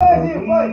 Vai!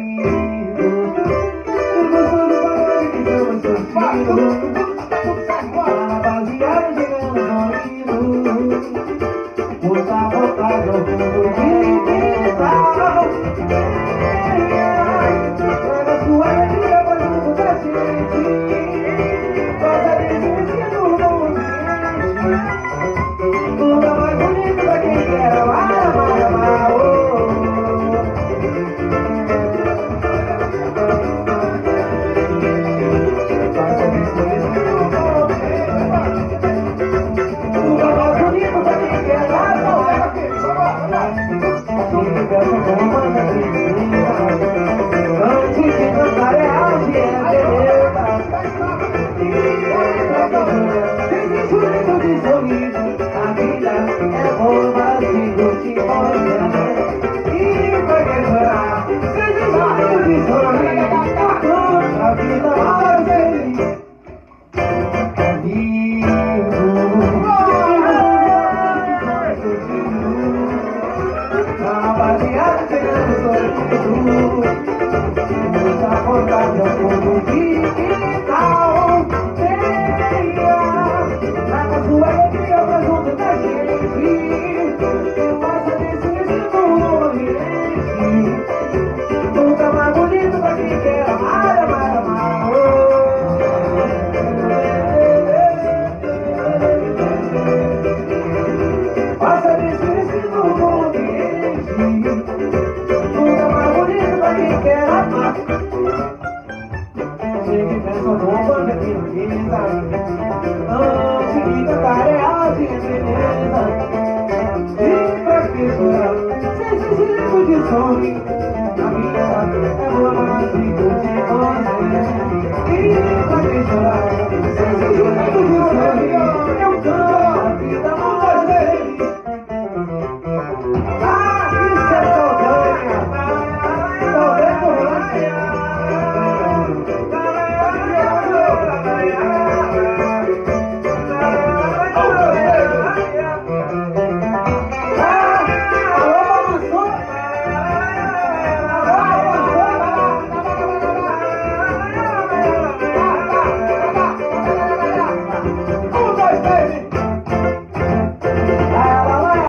Thank you.